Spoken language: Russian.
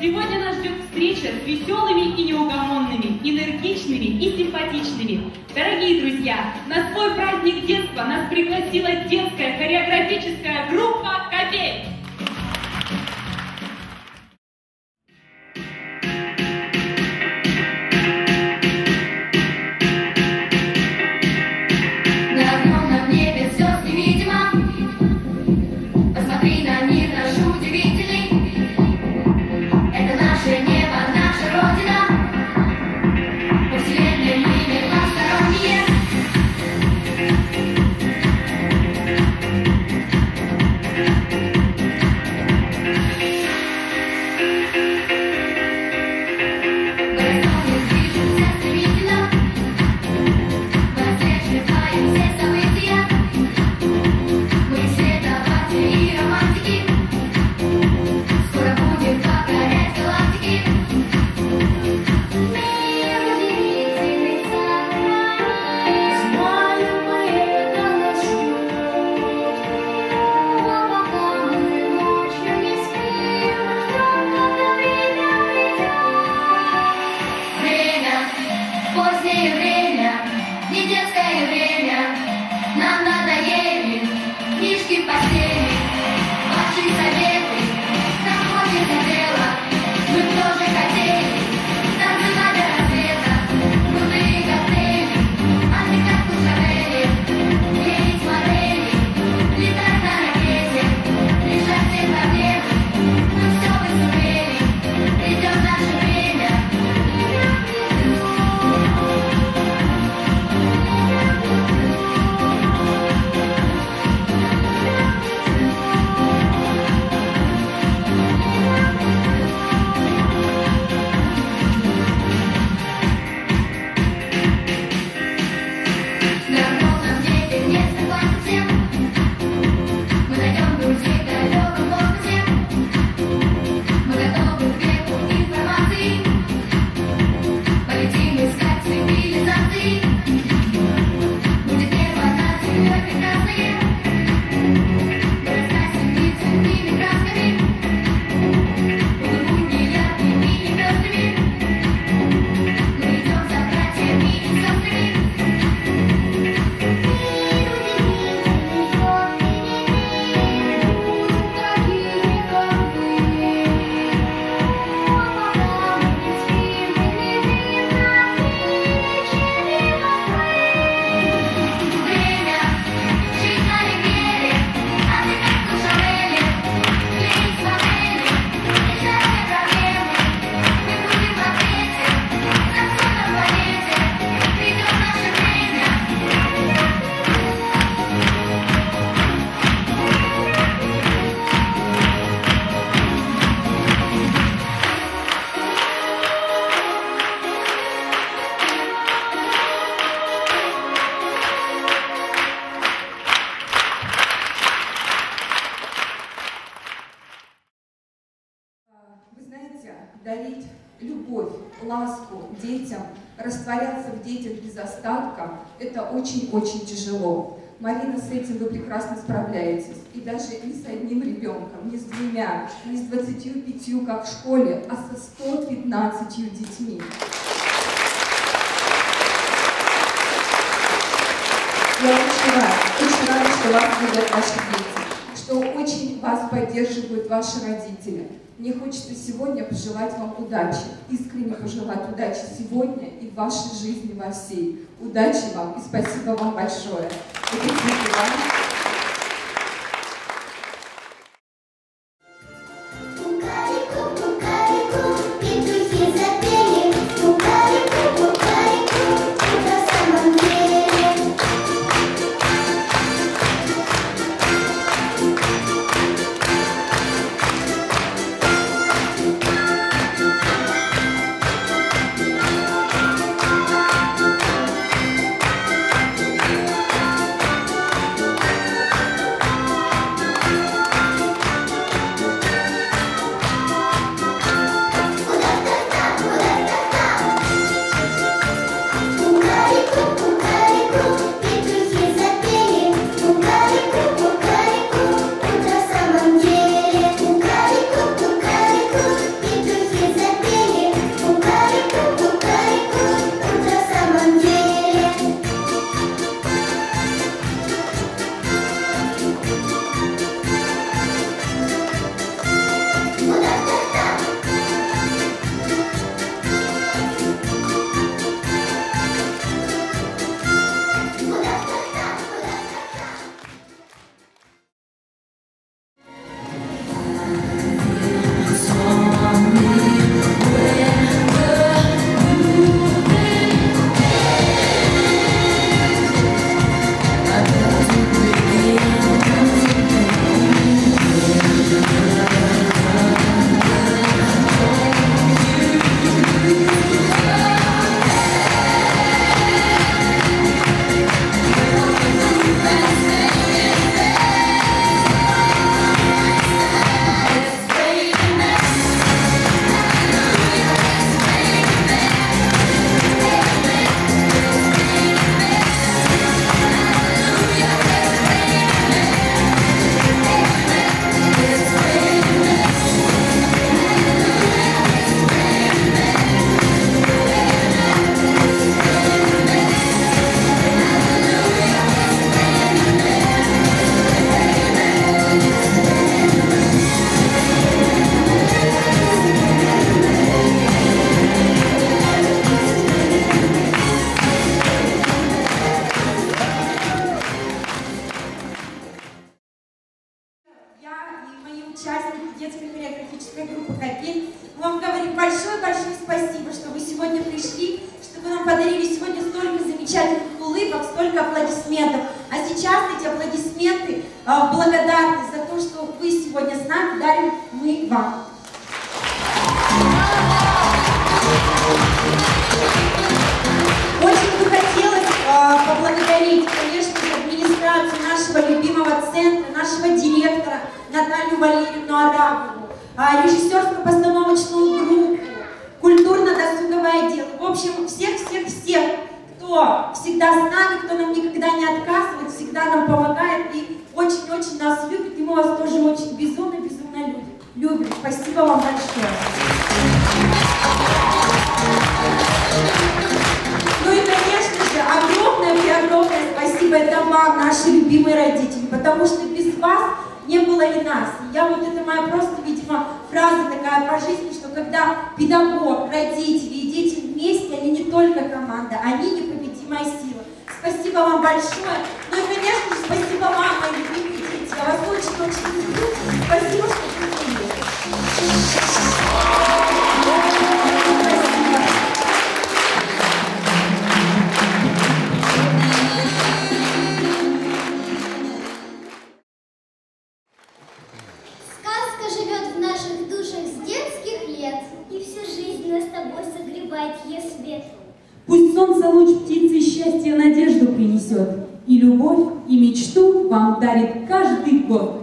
Сегодня нас ждет встреча с веселыми и неугомонными, энергичными и симпатичными. Дорогие друзья, на свой праздник детства нас пригласила детская хореографическая группа детям, растворяться в детях без остатка – это очень-очень тяжело. Марина, с этим вы прекрасно справляетесь. И даже не с одним ребенком, не с двумя, не с двадцатью пятью, как в школе, а со 115 детьми. Я очень рада, очень рада, что вас любят ваши дети, что очень вас поддерживают ваши родители. Мне хочется сегодня пожелать вам удачи, искренне пожелать удачи сегодня и в вашей жизни во всей. Удачи вам и спасибо вам большое. Екатерина Ивановна. Большое-большое спасибо, что вы сегодня пришли, что вы нам подарили сегодня столько замечательных улыбок, столько аплодисментов. А сейчас эти аплодисменты а, благодарны за то, что вы сегодня с нами, дарим мы вам. Кто всегда с нами, кто нам никогда не отказывает, всегда нам помогает и очень-очень нас любит. И мы вас тоже очень безумно-безумно любим. Спасибо вам большое. Ну и, конечно же, огромное огромное спасибо это вам, наши любимые родители, потому что без вас не было и нас. Я вот, это моя просто, видимо, фраза такая по жизни, что когда педагог, родители и дети вместе, они не только команда, они непобедимая сила. Спасибо вам большое. Ну и, конечно же, спасибо вам, мои любимые дети. Я вас очень-очень люблю. Спасибо, что. Спасибо. Сказка живет в наших душах с детских лет, и всю жизнь нас с тобой согревает ее. Пусть солнце луч птицы счастье, надежду принесет, И любовь, и мечту вам дарит каждый год.